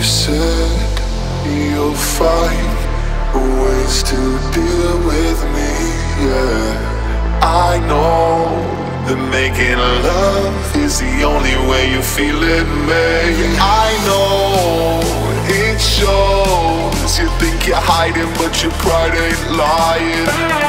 You said you'll find ways to deal with me, yeah. I know that making love is the only way you feel it, me. I know it shows. You think you're hiding, but your pride ain't lying.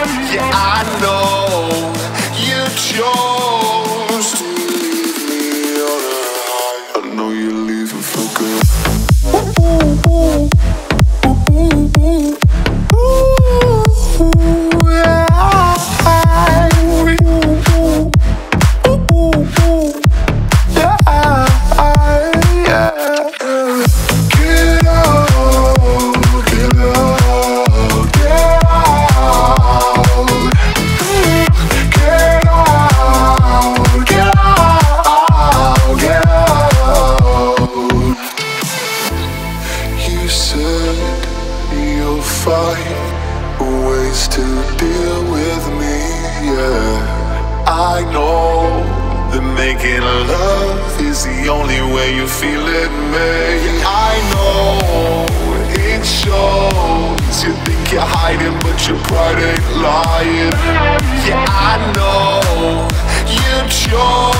Find ways to deal with me, yeah. I know that making love is the only way you feel it, me. I know it shows. You think you're hiding, but your pride ain't lying. Yeah, I know you chose